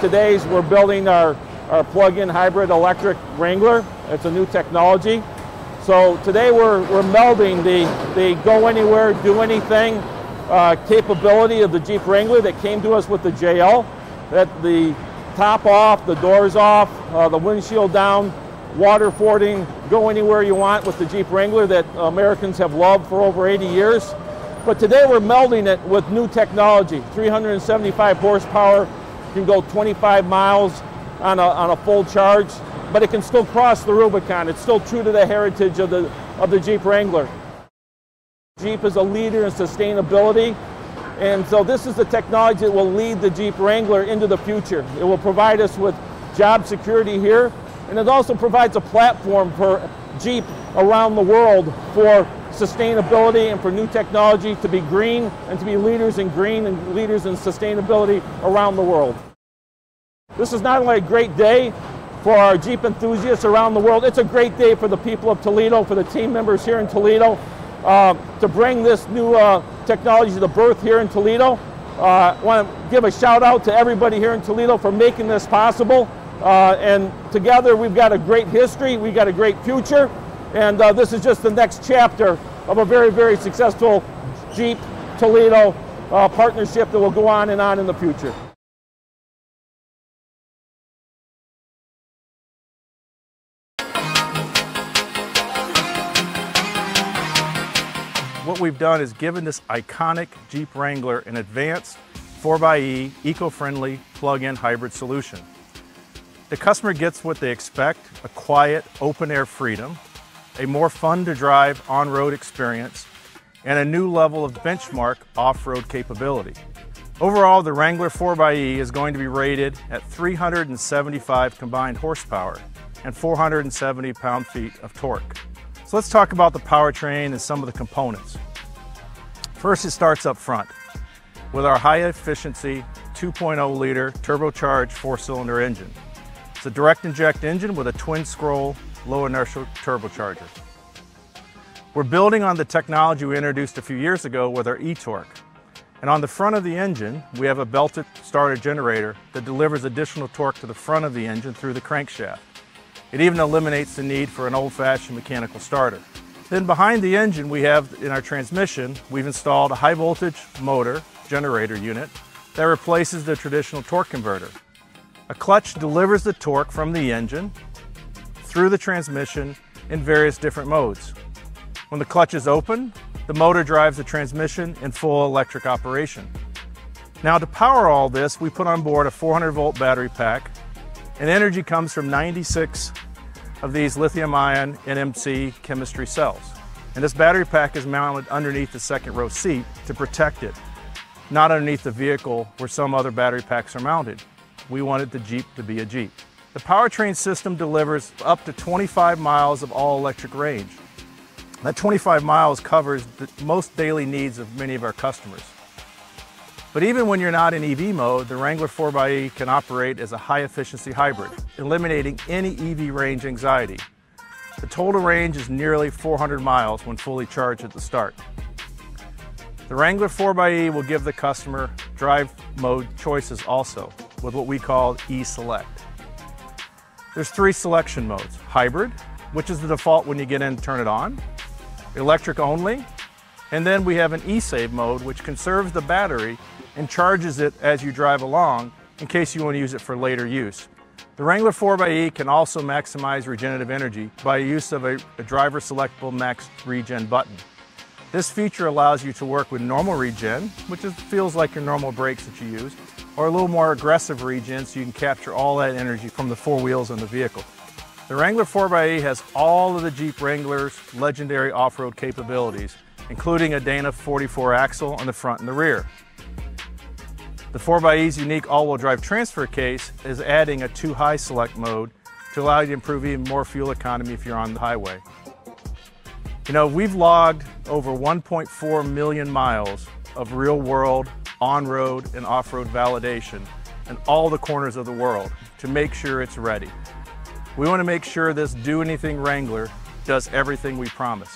Today's we're building our, our plug-in hybrid electric Wrangler. It's a new technology. So today we're, we're melding the, the go anywhere, do anything uh, capability of the Jeep Wrangler that came to us with the JL. That the top off, the doors off, uh, the windshield down, water fording, go anywhere you want with the Jeep Wrangler that Americans have loved for over 80 years. But today we're melding it with new technology, 375 horsepower, can go 25 miles on a, on a full charge, but it can still cross the Rubicon. It's still true to the heritage of the, of the Jeep Wrangler. Jeep is a leader in sustainability, and so this is the technology that will lead the Jeep Wrangler into the future. It will provide us with job security here, and it also provides a platform for Jeep around the world for sustainability and for new technology to be green and to be leaders in green and leaders in sustainability around the world. This is not only a great day for our Jeep enthusiasts around the world, it's a great day for the people of Toledo, for the team members here in Toledo, uh, to bring this new uh, technology to birth here in Toledo. Uh, I want to give a shout out to everybody here in Toledo for making this possible. Uh, and together we've got a great history, we've got a great future, and uh, this is just the next chapter of a very, very successful Jeep Toledo uh, partnership that will go on and on in the future. What we've done is given this iconic Jeep Wrangler an advanced 4xE eco-friendly plug-in hybrid solution. The customer gets what they expect, a quiet, open-air freedom, a more fun to drive on-road experience, and a new level of benchmark off-road capability. Overall, the Wrangler 4xE is going to be rated at 375 combined horsepower and 470 pound-feet of torque. So let's talk about the powertrain and some of the components. First, it starts up front with our high-efficiency 2.0 liter turbocharged four-cylinder engine. It's a direct inject engine with a twin scroll low inertial turbocharger. We're building on the technology we introduced a few years ago with our e-torque. And on the front of the engine, we have a belted starter generator that delivers additional torque to the front of the engine through the crankshaft. It even eliminates the need for an old-fashioned mechanical starter. Then behind the engine we have, in our transmission, we've installed a high voltage motor generator unit that replaces the traditional torque converter. A clutch delivers the torque from the engine through the transmission in various different modes. When the clutch is open, the motor drives the transmission in full electric operation. Now to power all this, we put on board a 400 volt battery pack and energy comes from 96 of these lithium ion NMC chemistry cells. And this battery pack is mounted underneath the second row seat to protect it, not underneath the vehicle where some other battery packs are mounted. We wanted the Jeep to be a Jeep. The powertrain system delivers up to 25 miles of all-electric range. That 25 miles covers the most daily needs of many of our customers. But even when you're not in EV mode, the Wrangler 4xE can operate as a high-efficiency hybrid, eliminating any EV range anxiety. The total range is nearly 400 miles when fully charged at the start. The Wrangler 4xE will give the customer drive mode choices also, with what we call E-Select. There's three selection modes. Hybrid, which is the default when you get in turn it on. Electric only. And then we have an E-Save mode, which conserves the battery and charges it as you drive along in case you want to use it for later use. The Wrangler 4xE can also maximize regenerative energy by use of a, a driver selectable max regen button. This feature allows you to work with normal regen, which is, feels like your normal brakes that you use, or a little more aggressive regen so you can capture all that energy from the four wheels on the vehicle. The Wrangler 4xE has all of the Jeep Wrangler's legendary off-road capabilities, including a Dana 44 axle on the front and the rear. The 4xE's unique all-wheel drive transfer case is adding a 2-high select mode to allow you to improve even more fuel economy if you're on the highway. You know, we've logged over 1.4 million miles of real-world on-road and off-road validation in all the corners of the world to make sure it's ready. We want to make sure this Do Anything Wrangler does everything we promise.